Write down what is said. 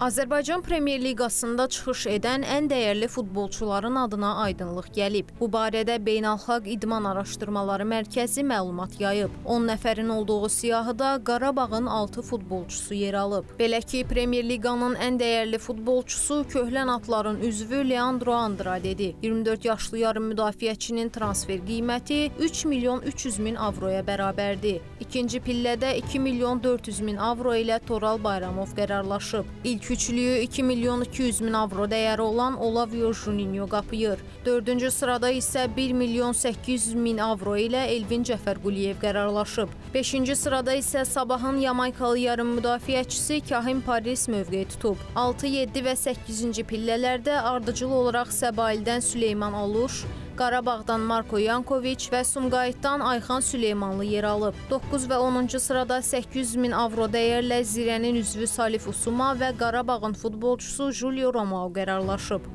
Azərbaycan Premyer Liqasında çıxış edən ən dəyərli futbolçuların adına aydınlıq gəlib. Bu barədə Beynəlxalq İdman Araşdırmaları Mərkəzi məlumat yayıb. 10 nəfərin olduğu siyahıda Qarabağın 6 futbolçusu yer alıb. Belə ki, Premyer Liqanın ən dəyərli futbolçusu köhlən atların üzvü Leandro Andradedir. 24 yaşlı yarım müdafiəçinin transfer qiyməti 3 milyon 300 min avroya bərabərdir. İkinci pillədə 2 milyon 400 min avro ilə Toral Bayramov qərarlaşıb. İlk Küçlüyü 2 milyon 200 min avro dəyəri olan Olavio Juninho qapıyır. Dördüncü sırada isə 1 milyon 800 min avro ilə Elvin Cəfərquliyev qərarlaşıb. Beşinci sırada isə Sabahın Yamaykalı yarım müdafiəçisi Kahim Paris mövqe tutub. 6, 7 və 8-ci pillələrdə ardıcıl olaraq Səbaildən Süleyman Aluş, Qarabağdan Marko Yankoviç və Sumqayıtdan Ayxan Süleymanlı yer alıb. 9 və 10-cu sırada 800 min avro dəyərlə Zirənin üzvü Salif Usuma və Qarabağın futbolçusu Julio Romao qərarlaşıb.